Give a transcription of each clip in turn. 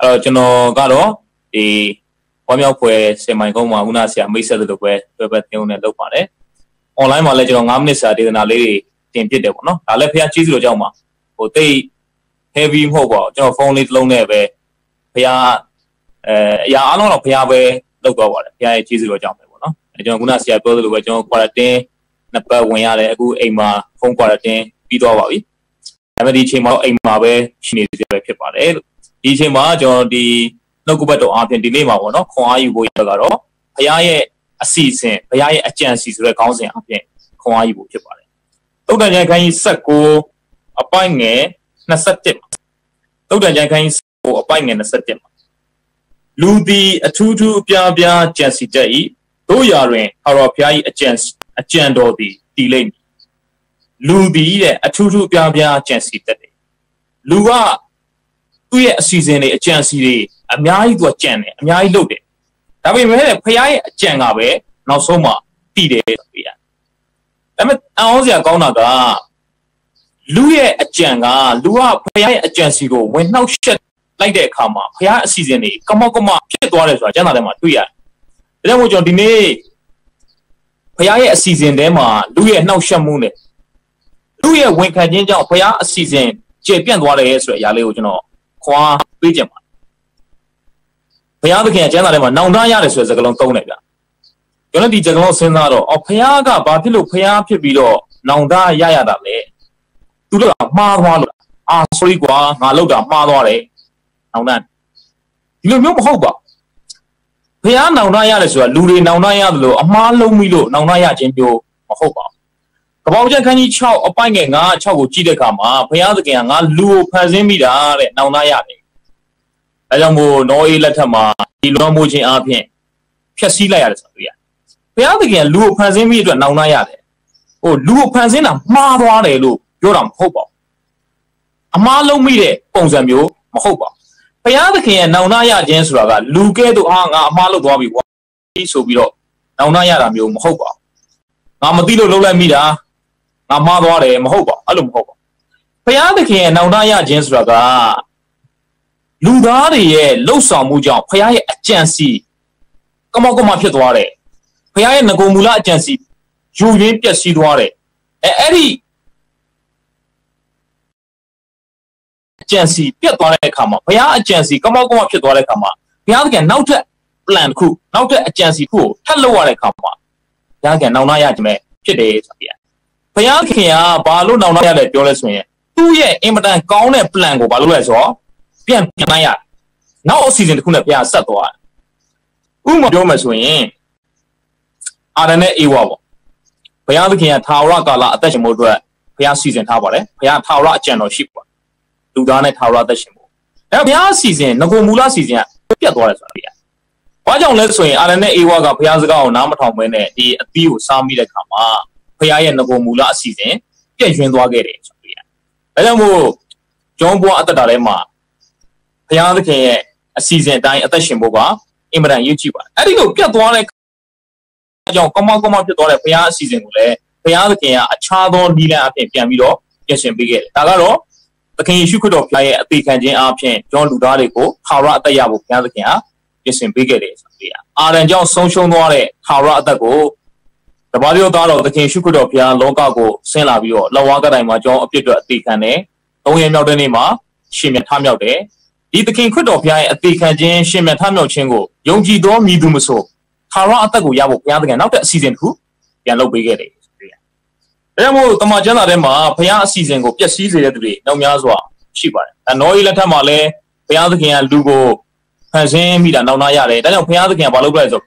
အဲ့တော့ကျွန်တော်ကတော့ဒီဝမ်းမြောက်ဖွယ်စင်မိုင်ကုန်းမှာဦးနာဆရာမိတ်ဆက်သလိုပဲတွဲပဲတင်ုံနဲ့လုပ်ပါတယ်။ online မှာလည်းကျွန်တော်9မိနစ်စာဒေသနာလေးတွေတင်ပြတယ်ပေါ့နော်။ဒါလည်းဖះကျေးဇူးတော်ကြောင့်ပါ။ဟိုတိတ် heavy မဟုတ်ပါဘူး။ကျွန်တော်ဖုန်းလေးတစ်လုံးနဲ့ပဲဖះအဲအရာအလုံးတော့ဖះပဲလုပ်တော့ပါတယ်။ဖះရဲ့ကျေးဇူးတော်ကြောင့်ပဲပေါ့နော်။အဲကျွန်တော်ခုနဆရာပြောသလိုပဲကျွန်တော် quarantine နှစ်ပတ်ဝင်ရတယ်အခုအိမ်မှာဖုန်း quarantine ပြီးသွားပါပြီ။ဒါပေမဲ့ဒီအချိန်မှာတော့အိမ်မှာပဲရှိနေသေးတယ်ဖြစ်ပါတယ်လို့ ဒီအချိန်မှာကျွန်တော်ဒီနှုတ်ကပတ်တော်အားဖြင့်ဒီနေ့မှာပေါ့နော်ခွန်အားယူဖို့ရကတော့ဘုရားရဲ့အစီအစဉ်ဘုရားရဲ့အကြံစီဆိုတဲ့ခေါင်းစဉ်အားဖြင့်ခွန်အားယူဖို့ဖြစ်ပါတယ်တုတ်တန်ကျမ်းခန်းကြီး19အပိုင်ငယ်21တုတ်တန်ကျမ်းခန်းကြီး19အပိုင်ငယ်21မှာလူသည်အထူးထူးအပြားပြားကြံစီတတ်၏တို့ရာတွင်ဟာရောဘုရား၏အကြံအကြံတော်သည်တည်လိမ့်မည်လူသည်တဲ့အထူးထူးအပြားပြားကြံစီတတ်တယ်လူက သူ့ရဲ့အစီအစဉ်တွေအကြံစီတွေအများကြီးသူကကြံတယ်အများကြီးလုပ်တယ်ဒါပေမဲ့ဖခင်ရဲ့အကြံကပဲနောက်ဆုံးမှတည်တယ်ဆိုပြရဒါပေမဲ့အောင်းစရာကောင်းတာကလူရဲ့အကြံကလူကဖခင်ရဲ့အကြံစီကိုဝင်နှောက်ရှက်လိုက်တဲ့အခါမှာဖခင်အစီအစဉ်တွေကမောက်ကမဖြစ်သွားတယ်ဆိုတာကျမ်းစာထဲမှာတွေ့ရတယ်ဒါကြောင့်မို့ကျွန်တော်ဒီနေ့ဖခင်ရဲ့အစီအစဉ်ထဲမှာလူရဲ့နှောက်ရှက်မှုနဲ့လူရဲ့ဝန်ခံခြင်းကြောင့်ဖခင်အစီအစဉ်ကျေပြန့်သွားတယ်ဆိုတဲ့အရာလေးကိုကျွန်တော် ခွာပေးကြပါဘုရားသခင်ကကျမ်းစာထဲမှာနောင်တရတယ်ဆိုတဲ့စကားလုံးသုံးတယ်ဗျကျွန်တော်ဒီစကားလုံးစဉ်းစားတော့အော်ဘုရားကဘာဖြစ်လို့ဘုရားဖြစ်ပြီးတော့နောင်တရရတာလဲသူတို့ကမှားသွားလို့အာ sorry ကွာငါလောက်တာမှားသွားတယ်နောင်တဒီလိုမျိုးမဟုတ်ပါဘုရားနောင်တရတယ်ဆိုတာလူတွေနောင်တရတယ်လို့အမှားလုံးပြီးလို့နောင်တရခြင်းမျိုးမဟုတ်ပါဘူး ကပောင်ကျန်ခန်းကြီး6အပိုင်ငယ်9 6ကိုကြည့်တဲ့အခါမှာဘုရားသခင်ကငါလူကိုဖန်ဆင်းမိတာတဲ့နောင်တရတယ်။အဲကြောင့်မို့နောအေးလက်ထက်မှာဒီလွန်မှုခြင်းအပြင်ဖျက်ဆီးလိုက်ရတယ်ဆိုတော့ဘုရားသခင်လူကိုဖန်ဆင်းပြီးအတွက်နောင်နာရတယ်။ဟိုလူကိုဖန်ဆင်းတာမှားသွားတယ်လို့ပြောတာမဟုတ်ပါဘူး။အမှားလုံးမိတဲ့ပုံစံမျိုးမဟုတ်ပါဘူး။ဘုရားသခင်ရဲ့နောင်နာရခြင်းဆိုတာကလူကဲ့သို့အာငါအမှားလုပ်သွားပြီကွာဒီဆိုပြီးတော့နောင်နာရတာမျိုးမဟုတ်ပါဘူး။ငါမသိလို့လုပ်လိုက်မိတာ ငါမှားသွားတယ်မဟုတ်ပါဘူး။အဲ့လိုမဟုတ်ပါဘူး။ဘုရားသခင်ရဲ့နောင်နာရခြင်းဆိုတာကလူသားတွေရဲ့လှုပ်ဆောင်မှုကြောင့်ဖခင်ရဲ့အကြံစီကမောက်ကမဖြစ်သွားတယ်ဖခင်ရဲ့ငကုံမူလအကြံစီယူရင်းပျက်စီးသွားတယ်အဲအဲ့ဒီအကြံစီပြတ်သွားတဲ့အခါမှာဘုရားအကြံစီကမောက်ကမဖြစ်သွားတဲ့အခါမှာဘုရားသခင်နောက်ထပ် plan တစ်ခုနောက်ထပ်အကြံစီတစ်ခုကိုထပ်လုပ်ရတဲ့အခါမှာဘုရားသခင်နောင်နာရခြင်းပဲဖြစ်တယ်ဆိုပြ ဘုရားခင်ကဘာလို့နောင်နာရတယ်ပြောလဲဆိုရင်သူ့ရဲ့အင်မတန်ကောင်းတဲ့ plan ကိုဘာလို့လဲဆိုတော့ပြန်ပြန်လိုက်ရနောက်အစီအစဉ်တစ်ခုနဲ့ဘုရားဆက်သွားဥပမာပြောမယ်ဆိုရင်အာရနဲ့အေဝါပေါ့ဘုရားသခင်ကထာဝရကာလအသက်ရှင်ဖို့အတွက်ဘုရားစီစဉ်ထားပါတယ်ဘုရားထာဝရအကြံတော်ရှိပါလူသားနဲ့ထာဝရအသက်ရှင်ဖို့အဲဘုရားစီစဉ်ငကိုမူလစီစဉ်ကပြတ်သွားတယ်ဆိုတာဘုရားဘာကြောင့်လဲဆိုရင်အာရနဲ့အေဝါကဘုရားစကားကိုနားမထောင်ဘဲနဲ့ဒီအသီးကိုစားမိတဲ့ခါမှာ ဘုရားရဲ့ငကိုမူလအစီအစဉ်ပြည့်ရွှင်သွားခဲ့တယ်ဆိုပြီးအဲကြောင့်မို့ကျောင်းဘွားအသက်တာထဲမှာဘုရားသခင်ရဲ့အစီအစဉ်အတိုင်းအသက်ရှင်ဖို့ကအင်မတန်ရည်ကြည်ပါတယ်အဲ့ဒီလိုပြတ်သွားတဲ့အကြောင်းကောင်းကောင်းကောင်းဖြစ်သွားတဲ့ဘုရားအစီအစဉ်ကိုလည်းဘုရားသခင်ကအခြားသောနည်းလမ်းအဖြစ်ပြန်ပြီးတော့ပြင်ဆင်ပေးခဲ့တယ်ဒါကတော့သခင်ယေရှုခရစ်တော်ဘုရားရဲ့အသေးခံခြင်းအပြင်ကျွန်တော်လူသားတွေကိုထာဝရအသက်ရဖို့ဘုရားသခင်ကပြင်ဆင်ပေးခဲ့တယ်ဆိုပြီးအာရန်ကြောင့်ဆုံးရှုံးသွားတဲ့ထာဝရအသက်ကို တပါးလျောသားတော်သခင်ရှုခရစ်တော်ဘုရားလောကကိုဆင်းလာပြီးတော့လောဝါကတိုင်မှာကျွန်တော်အပြစ်တွေအသေးခံတယ်။သုံးရမြောက်တဲ့နေ့မှာရှင်မြတ်ထမြောက်တယ်ဒီသခင်ခရစ်တော်ဘုရားရဲ့အသေးခံခြင်းရှင်မြတ်ထမြောက်ခြင်းကိုယုံကြည်သောမိသူမဆိုထာဝရအသက်ကိုရဖို့ဘုရားသခင်နောက်တဲ့အစီအစဉ်တစ်ခုပြန်လုပ်ပေးခဲ့တယ်။ဒါကြောင့်မို့တမန်ကျမ်းစာထဲမှာဘုရားအစီအစဉ်ကိုပျက်စီးစေတဲ့သူတွေနောက်များစွာရှိပါတယ်။အဲနောဤလက်ထက်မှာလည်းဘုရားသခင်ကလူကိုဖန်ဆင်းမိတာနောက်နာရတယ်။ဒါကြောင့်ဘုရားသခင်ကဘာလုပ်လိုက်ဆို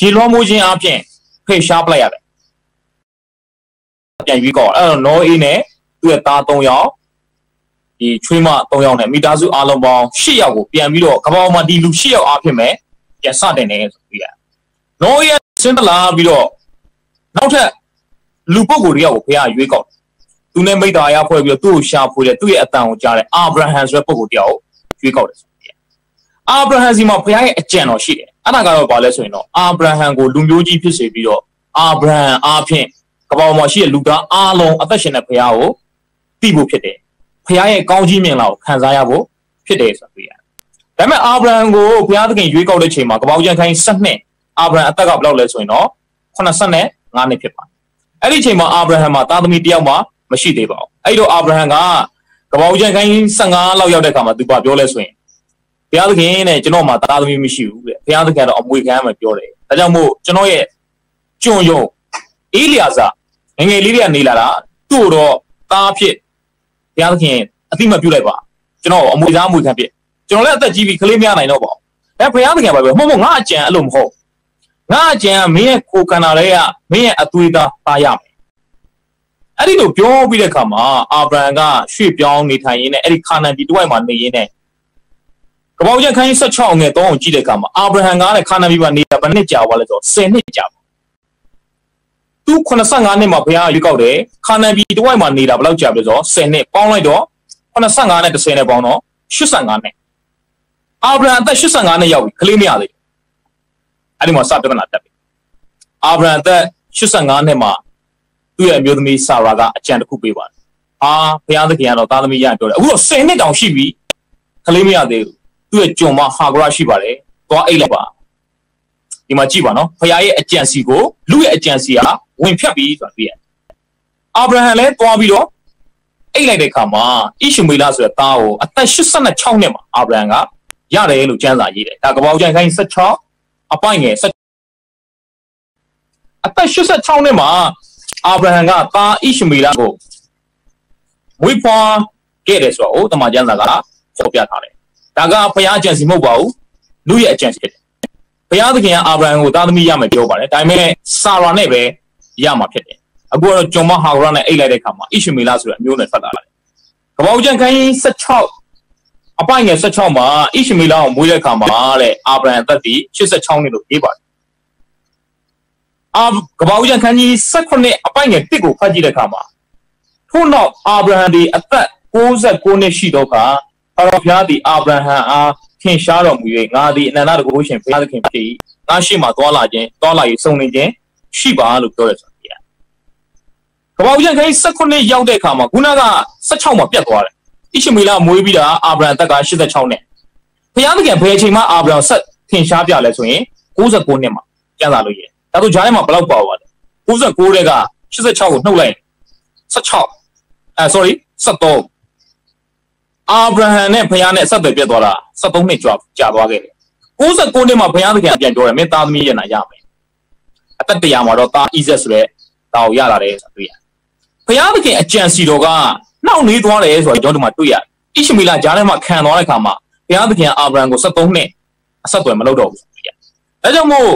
ရေလွှမ်းမိုးခြင်းအပြင် ဖေရှားပလိုက်ရတယ်။ပြန်ပြီးကောအဲ့တော့နောအေးနဲ့သူ့ရဲ့သား၃ယောက်ဒီချွေးမ၃ယောက်နဲ့မိသားစုအားလုံးပေါင်း၈ယောက်ကိုပြန်ပြီးတော့ကပောင်မှာဒီလူ၈ယောက်အားဖြင့်ပဲပြန်စတင်နေဆိုပြီးရ။နောရဲ့စင်တလာပြီးတော့နောက်ထပ်လူပုဂ္ဂိုလ်တယောက်ကိုဘုရားရွေးကောက်သူနဲ့မိသားအရဖွဲ့ပြီးတော့သူ့ကိုရှာဖွေတယ်သူ့ရဲ့အတန်ကိုကြားတယ်အာဗြဟံဆိုတဲ့ပုဂ္ဂိုလ်တယောက်ကိုရွေးကောက်တယ်ဆိုပြီး။အာဗြဟံစီမှာဘုရားရဲ့အကြံတော်ရှိတယ်။ အဲ့ဒါကတော့ဘာလဲဆိုရင်တော့အာဗြဟံကိုလူမျိုးကြီးဖြစ်စေပြီးတော့အာဗြဟံအားဖြင့်ကပောင်မှာရှိတဲ့လူသားအားလုံးအသက်ရှင်တဲ့ဘုရားကိုသိဖို့ဖြစ်တယ်ဖခင်ရဲ့ကောင်းကြီးမြင်လာကိုခံစားရဖို့ဖြစ်တယ်ဆိုပြီးရတယ်။ဒါဒါပေမဲ့အာဗြဟံကိုဘုရားသခင်ရွေးကောက်တဲ့ချိန်မှာကပောက်ကျန်ခိုင်း7နှစ်အာဗြဟံအသက်ကဘယ်လောက်လဲဆိုရင်တော့85နှစ်ဖြစ်ပါတယ်အဲ့ဒီချိန်မှာအာဗြဟံမှာသားသမီးတယောက်မှမရှိသေးပါဘူးအဲ့တော့အာဗြဟံကကပောက်ကျန်ခိုင်း15လောက်ရောက်တဲ့အခါမှာသူကပြောလဲဆိုရင် ဘုရားသခင်နဲ့ကျွန်တော်မှာသားသမီးမရှိဘူးတဲ့ဘုရားသခင်ကတော့အမွေခံမှပြောတယ်ဒါကြောင့်မို့ကျွန်တော်ရဲ့ကျွန်ယုံအေးလျာစာငငယ်လေးတွေကနေလာတာသူ့တော့သားဖြစ်ဘုရားသခင်အတိမပြုတ်လိုက်ပါကျွန်တော်အမွေသားအမွေခံဖြစ်ကျွန်တော်လည်းအသက်ကြီးပြီကလေးမရနိုင်တော့ပါဘူးအဲဘုရားသခင်ပါပဲမဟုတ်မဟုတ်ငါအကြံအဲ့လိုမဟုတ်ငါအကြံကမင်းရဲ့ကိုယ်ခန္ဓာတွေကမင်းရဲ့အသွေးသားပါရမယ်အဲ့ဒီလိုပြောပြီးတဲ့အခါမှာအာဗြဟံကရွှေ့ပြောင်းနေထိုင်ရင်းနဲ့အဲ့ဒီခါနန်ပြည်တစ်ဝိုက်မှာနေရင်းနဲ့ ကပောက်ချက်ခိုင်း16ငယ်3အောင်ကြည့်တဲ့အခါမှာအာဗြဟံကလည်းခါနန်ပြည်မှာနေတာဘယ်နှစ်ကြာသွားလဲဆိုတော့10နှစ်ကြာပါသူ85နှစ်မှာဘုရားရွေးကောက်တယ်ခါနန်ပြည်တစ်ဝိုက်မှာနေတာဘယ်လောက်ကြာပြီဆိုတော့10နှစ်ပေါင်းလိုက်တော့85နဲ့10နဲ့ပေါင်းတော့85နှစ်အာဗြဟံအသက်85နှစ်ရောက်ပြီကလေးမရသေးဘူးအဲ့ဒီမှာစပြဿနာတက်ပြီအာဗြဟံအသက်85နှစ်မှာသူ့ရဲ့အမျိုးသမီးဆာရာကအကြံတစ်ခုပေးပါတယ်အာဘုရားသခင်ကတော့သားသမီးရပြောတယ်အခုတော့10နှစ်တောင်ရှိပြီကလေးမရသေးဘူး သူ့ရဲ့ကျွန်မဟာဂရရှိပါတယ်သွားအိတ်လိုက်ပါဒီမှာကြည့်ပါနော်ဘုရားရဲ့အကြံစီကိုလူရဲ့အကြံစီကဝင်ဖြတ်ပြီးဆိုတာတွေ့ရတယ်အာဗြဟံလည်းသွားပြီးတော့အိတ်လိုက်တဲ့အခါမှာဣရှမေလဆိုတဲ့သားကိုအသက်86နှစ်မှာအာဗြဟံကရတယ်လို့ကျမ်းစာရေးတယ်ဒါကပောက်ကျန်ခိုင်း16အပိုင်ငယ်အသက်86နှစ်မှာအာဗြဟံကသားဣရှမေလကိုမွေးဖွားခဲ့တယ်ဆိုတော့တမန်ကျမ်းစာကဖော်ပြထားတယ် ဒါကဘုရားအကြံစီမဟုတ်ပါဘူးလူရဲ့အကြံစီဖြစ်တယ်ဘုရားသခင်ကအာဗြဟံကိုသားသမီးရမယ်ပြောပါတယ်ဒါပေမဲ့ဆာရာနဲ့ပဲရမှာဖြစ်တယ်အခုတော့ဂျွန်မဟာဂရနဲ့အိတ်လိုက်တဲ့အခါမှာဣရှမေလဆိုတဲ့အမျိုးနဲ့ထွက်လာတယ်ကပောက်ကျန်ခိုင်း16အပိုင်ငယ်16မှာဣရှမေလကိုမွေးတဲ့အခါမှာတဲ့အာဗြဟံအသက်ဒီ86နှစ်လို့ရေးပါတယ်အာကပောက်ကျန်ခန်းကြီး16အပိုင်ငယ်1ကိုဖတ်ကြည့်တဲ့အခါမှာထို့နောက်အာဗြဟံဒီအသက်69နှစ်ရှိတော့က ဖာရောဘုရားသည်အာဗြဟံအားထင်ရှားတော်မူ၍ငါသည်အနန္တတကုရှင်ဘုရားသခင်ဖြစ်၏ငါရှိမှသွားလာခြင်းသွားလာ၍စုံလင်ခြင်းရှိပါလို့ပြောရဆိုပြရကပောက်ကျန်ခိုင်း16ရောက်တဲ့အခါမှာခုနက16မှာပြတ်သွားတယ်ဣရှမေလမွေးပြီးတာအာဗြဟံတက်က86နှစ်ဘုရားသခင်ဘယ်အချိန်မှအာဗြဟံဆက်ထင်ရှားပြလဲဆိုရင်69နှစ်မှာကျန်လာလို့ရတယ်ဒါဆိုဂျားထဲမှာဘယ်လောက်ပါသွားလဲ69တဲ့က86ကိုနှုတ်လိုက်16အဲ sorry 73 အာဗြဟံနဲ့ဘုရားနဲ့အဆက်အသွယ်ပြတ်သွားတာ73နှစ်ကြာကြာသွားခဲ့တယ်69နှစ်မှာဘုရားသခင်ပြန်ပြောတယ်မင်းသားသမီးရဲ့နာရမယ်အသက်တရာမှာတော့သားဣဇက်ဆိုတဲ့တာကိုရလာတယ်ဆိုတွေ့ရတယ်ဘုရားသခင်အကြံစီတော်ကနှောက်နေသွားတယ်ဆိုတော့ကျွန်တော်တို့မှတွေ့ရတယ်ဣရှမေလဂျားထဲမှာခံသွားတဲ့အခါမှာဘုရားသခင်အာဗြဟံကို73နှစ်အဆက်အသွယ်မလုပ်တော့ဘူးဆိုတွေ့ရတယ်ဒါကြောင့်မို့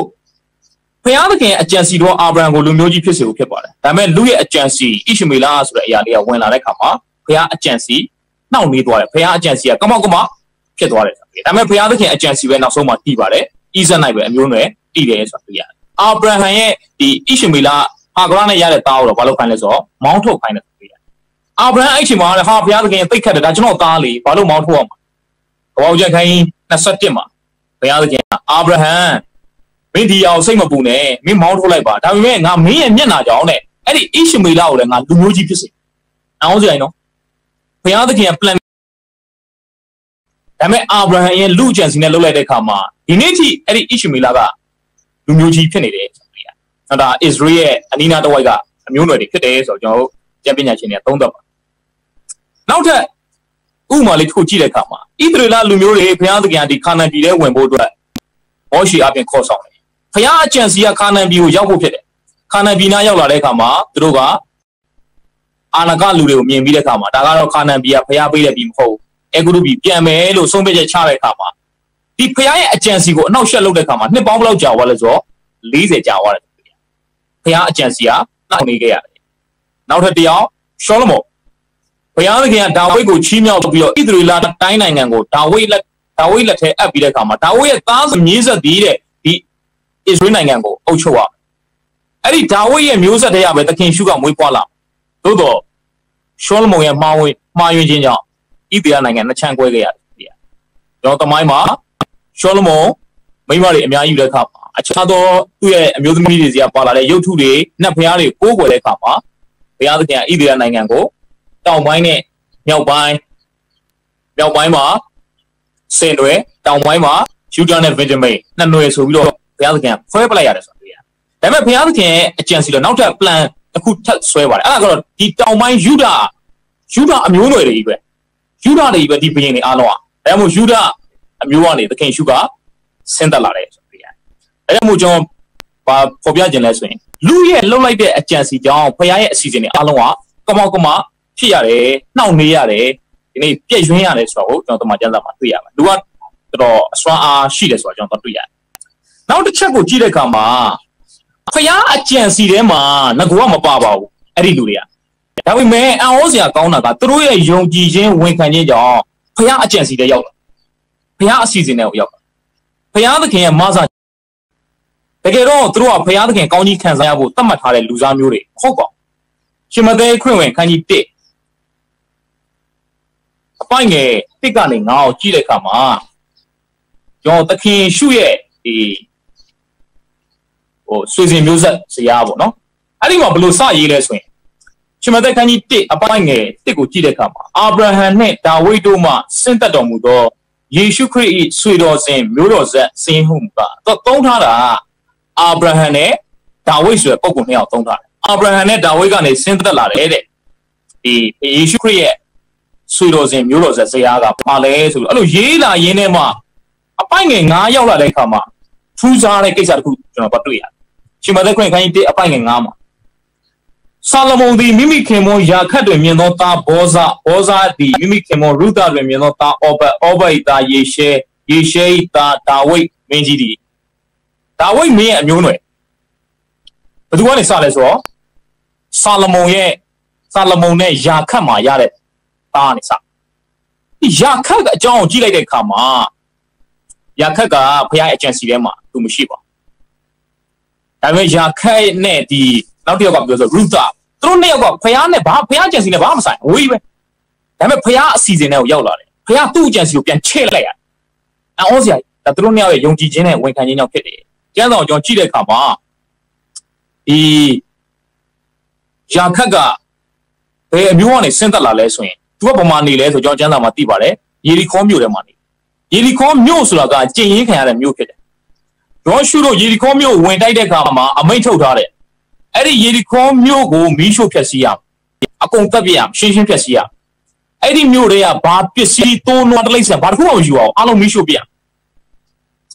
ဘုရားသခင်အကြံစီတော်အာဗြဟံကိုလူမျိုးကြီးဖြစ်စေဖို့ဖြစ်ပါတယ်ဒါပေမဲ့လူရဲ့အကြံစီဣရှမေလဆိုတဲ့အရာလေးကဝင်လာတဲ့အခါမှာဘုရားအကြံစီ နှောင့်နှေးသွားတယ်ဘုရားအကြံစီကကမောက်ကမောက်ဖြစ်သွားတယ်ဒါပေမဲ့ဘုရားသခင်အကြံစီပဲနောက်ဆုံးမှတည်ပါတယ်ဣဇက်နိုင်ပဲအမျိုးနွယ်တည်တယ်ဆိုတာသိရတယ်အာဗြဟံရဲ့ဒီဣရှမေလဟာဂရနဲ့ရတဲ့သားကိုတော့ဘာလို့ခိုင်းလဲဆိုတော့မောင်းထုတ်ခိုင်းတယ်သိရတယ်အာဗြဟံအဲ့ချိန်မှာလည်းဟာဘုရားသခင်သိခတ်တယ်ဒါကျွန်တော်သားလေးဘာလို့မောင်းထုတ်အောင်ကဘောက်ချက်ခိုင်း21မှာဘုရားသခင်အာဗြဟံမင်းဒီအောင်စိတ်မပူနဲ့မင်းမောင်းထုတ်လိုက်ပါဒါပေမဲ့ငါမင်းရဲ့မျက်နှာကြောင့်တဲ့အဲ့ဒီဣရှမေလကိုလည်းငါလူမျိုးကြီးဖြစ်စေအောင်စရာနော် ဘုရားသခင်က plan ဒါပေမဲ့အာဗြဟံရဲ့လူချန်စီနဲ့လှုပ်လိုက်တဲ့အခါမှာဒီနေ့ထိအဲ့ဒီဣရှမေလကလူမျိုးကြီးဖြစ်နေတယ်ဆိုပြီးရ။ဒါဣသရေလရဲ့အနီးနားတစ်ဝိုက်ကအမျိုးနွယ်တွေဖြစ်တယ်ဆိုတော့ကျွန်တော်တို့ကျမ်းပညာရှင်တွေကသုံးသပ်ပါ။နောက်ထပ်ဥမာလေးတစ်ခုကြည့်တဲ့အခါမှာဣသရေလလူမျိုးတွေဘုရားသခင်ဒီခါနန်ပြည်ထဲဝင်ဖို့အတွက်မောရှိအပြင်ခေါ်ဆောင်တယ်။ဘုရားအကြံစီကခါနန်ပြည်ကိုရောက်ဖို့ဖြစ်တယ်။ခါနန်ပြည်နားရောက်လာတဲ့အခါမှာသူတို့က အာနာကလူတွေကိုမြင်ပြီးတဲ့အခါမှာဒါကတော့ခါနန်ပြည်ကဖျားပေးတဲ့ပြည်မဟုတ်အဲဂုရုပြည်ပြန်မယ်လို့ဆုံးဖြတ်ချက်ချတဲ့အခါမှာဒီဖျားရဲ့အကြံစီကိုအနောက်ရှက်လုပ်တဲ့အခါမှာနှစ်ပေါင်းဘယ်လောက်ကြာသွားလဲဆိုတော့40ကြာသွားတယ်ဖျားအကြံစီကနောက်နေခဲ့ရတယ်နောက်ထပ်တယောက်ရှောလမုန်ဘုရားသခင်ကဒါဝိဒ်ကိုချီးမြှောက်ပြီးတော့ဣသရေလတိုင်းနိုင်ငံကိုဒါဝိဒ်လက်ဒါဝိဒ်လက်ထဲအပ်ပြီးတဲ့အခါမှာဒါဝိဒ်ရဲ့သားစုမြေးဆက်သည်တဲ့ဒီဣသရေလနိုင်ငံကိုအုပ်ချုပ်ရအဲ့ဒီဒါဝိဒ်ရဲ့မျိုးဆက်တည်းရပဲသခင်ရှုကမွေးဖွားလာ သို့တော့ရှောလမုန်ရဲ့မှားဝင်မှားယွင်းခြင်းကြောင့်ဣသရေလနိုင်ငံနှစ်ချမ်းကွဲခဲ့ရတယ်ကျွန်တော်တမိုင်းမှာရှောလမုန်မိမတွေအများကြီးတဲ့အခါမှာအခြားသောသူ့ရဲ့အမျိုးသမီးတွေစီကပါလာတဲ့ရုပ်ထုတွေနတ်ဖျားတွေကိုးကွယ်တဲ့အခါမှာဘုရားသခင်ကဣသရေလနိုင်ငံကိုတောင်ပိုင်းနဲ့မြောက်ပိုင်းမြောက်ပိုင်းမှာစင်တွေတောင်ပိုင်းမှာယူတာနဲ့ဗင်ဂျမိန်နှစ်နွယ်ဆိုပြီးတော့ဘုရားသခင်ခွဲပလိုက်ရတယ်ဆိုတာတွေ့ရတယ်ဒါပေမဲ့ဘုရားသခင်ရဲ့အကြံစီတော့နောက်ထပ် plan တစ်ခုထပ်ဆွဲပါတယ်အဲ့ဒါကတော့ဒီတောင်ပိုင်းယူတာယူတာအမျိုးနွယ်တွေကြီးပဲယူတာတွေကြီးပဲဒီဘုရင်တွေအားလုံးอ่ะဒါမှမဟုတ်ယူတာအမျိုးကနေသခင်ရှုကဆင်းသက်လာတယ်ဆိုပြီးရတယ်ဒါကြောင့်မို့ကျွန်တော်ဘာဖော်ပြခြင်းလဲဆိုရင်လူရဲ့လှုပ်လိုက်တဲ့အကြံစီကြောင့်ဖခင်ရဲ့အစီအစဉ်တွေအားလုံးကကမောက်ကမဖြစ်ရတယ်နှောင့်နှေးရတယ်ဒီနေ့ပြည့်ရွှင်းရတယ်ဆိုတော့ကျွန်တော်တမန်ကျမ်းစာမှာတွေ့ရမှာလူကတော်တော်အစွမ်းအားရှိတယ်ဆိုတော့ကျွန်တော်တွေ့ရတယ်နောက်တစ်ချက်ကိုကြည့်တဲ့အခါမှာ ဖခင်အကြံစီထဲမှာငကူကမပါပါဘူးအဲ့ဒီလူတွေကဒါပေမဲ့အံ့ဩစရာကောင်းတာကသူတို့ရဲ့ယုံကြည်ခြင်းဝန်ခံခြင်းကြောင့်ဖခင်အကြံစီတွေရောက်လာဖခင်အစီအစဉ်တွေကိုရောက်လာဖခင်သခင်ရဲ့မဆာတကယ်တော့သူတို့ကဖခင်သခင်ကောင်းကြီးခံစားရဖို့တတ်မှတ်ထားတဲ့လူစားမျိုးတွေဟုတ်ကောရှင်မသေးခွင့်ဝင်ခန်းကြီး1အပိုင်းငယ်1ကနေ9အောင်ကြည့်တဲ့အခါမှာကျွန်တော်သခင်ရှုရဲ့ဒီ ဟိုဆွေစဉ်မျိုးဆက်ဇရာပေါ့နော်အဲ့ဒီမှာဘယ်လိုစရေးလဲဆိုရင်ရှင်မသက်ခန်းကြီး1အပိုင်းငယ်1ကိုကြည့်တဲ့အခါမှာအာဗြဟံနှင့်ဒါဝိဒ်တို့မှဆင့်သက်တော်မူသောယေရှုခရစ်၏ဆွေတော်စဉ်မျိုးတော်ဆက်စင်းဟုမူကတော့သုံးထားတာအာဗြဟံနဲ့ဒါဝိဒ်ဆိုတဲ့ပုံကိုနှစ်ယောက်သုံးထားတယ်အာဗြဟံနဲ့ဒါဝိဒ်ကနေဆင်းသက်လာတယ်တဲ့ဒီယေရှုခရစ်ရဲ့ဆွေတော်စဉ်မျိုးတော်ဆက်ဇရာကပါလဲဆိုလို့အဲ့လိုရေးလာရင်းနဲ့မှအပိုင်းငယ်9ရောက်လာတဲ့အခါမှာထူးခြားတဲ့ကိစ္စတစ်ခုကျွန်တော်တွေ့ရတယ် ရှင်မသက်ခွင့်ခိုင်း1အပိုင်းငယ်9မှာဆာလမုန်သည်မိမိခင်မောယာခတ်တွင်မြင်သောသားဘောဇဘောဇသည်မိမိခင်မောရုသတွင်မြင်သောသားအောဘတ်အောဘတ်၏သားယေရှဲယေရှဲ၏သားဒါဝိဒ်မင်းကြီးသည်ဒါဝိဒ်မင်းရဲ့အမျိုးနွယ်ဘယ်သူကနေစလဲဆိုတော့ဆာလမုန်ရဲ့ဆာလမုန်နဲ့ယာခတ်မှာရတဲ့သားကနေစဒီယာခတ်ကအကြောင်းကိုကြည့်လိုက်တဲ့အခါမှာယာခတ်ကဖခင်ရဲ့အကြံစီထဲမှာသူမရှိပါဘူး ဒါပေမဲ့ယာခတ်နဲ့ဒီနောက်တစ်ယောက်ကပြောဆိုရူတာသူတို့နှစ်ယောက်ကဖះနဲ့ဘာဖះကြံစီနဲ့ဘာမှမဆိုင်ဝေးပဲဒါပေမဲ့ဖះအစီအစဉ်တွေကိုရောက်လာတယ်ဖះသူ့ကြံစီကိုပြန်ချဲ့လိုက်ရတယ်အော်စရာဒါသူတို့နှစ်ယောက်ရဲ့ယုံကြည်ခြင်းနဲ့ဝန်ခံခြင်းကြောင့်ဖြစ်တယ်ကျမ်းစာကိုကျွန်တော်ကြည့်တဲ့အခါမှာဒီယာခတ်ကဘယ်အမျိုးကနေဆင်းသက်လာလဲဆိုရင်သူကပမာနေလဲဆိုကျွန်တော်ကျမ်းစာမှာသိပါတယ်ယေရီခေါမြို့ထဲမှာနေယေရီခေါမြို့ဆိုတာကကျင်ရင်းခံရတဲ့မြို့ဖြစ်တယ် ဒေါရှုတို့ယေရီခေါမြို့ဝင်တိုက်တဲ့အခါမှာအမိန့်ထုတ်ထားတယ်အဲ့ဒီယေရီခေါမြို့ကိုမီးရှို့ဖျက်ဆီးရအကုန်တက်ပြရရှင်းရှင်းဖျက်ဆီးရအဲ့ဒီမြို့တွေကဘာပစ္စည်းတိုးနွားတလိမ့်ဆန်ဘာတစ်ခုမှမယူအောင်အားလုံးမီးရှို့ပြ